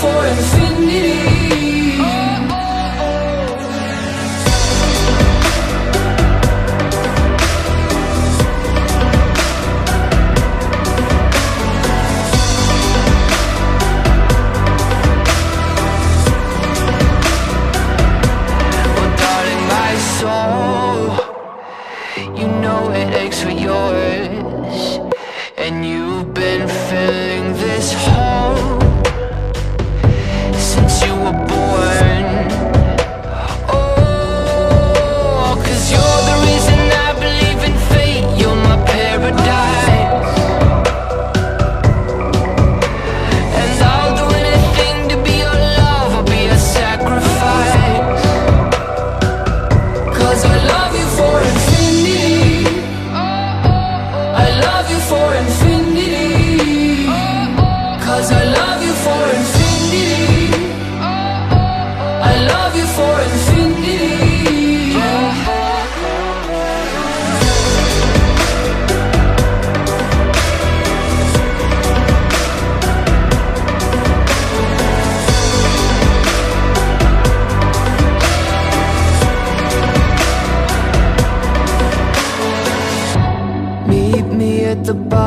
for infinity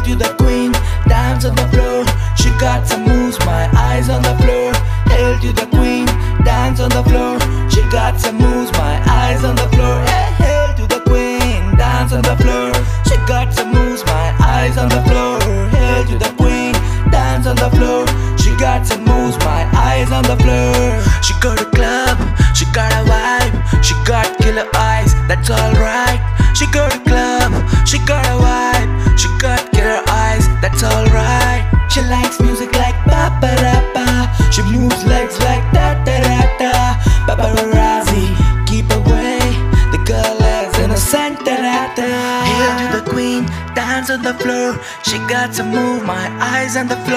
Hail to the queen, dance on the floor. She got some moves, my eyes on the floor. Hail to the queen, dance on the floor. She got some moves, my eyes on the floor. Hey, hail to the queen, dance on the floor. She got some moves, my eyes on the floor. Hail to the queen, dance on the floor. She got some moves, my eyes on the floor. She got a club, she got a vibe, she got killer eyes, that's alright. She got a club, she got a vibe, Dance on the floor. She got to move, my eyes on the floor.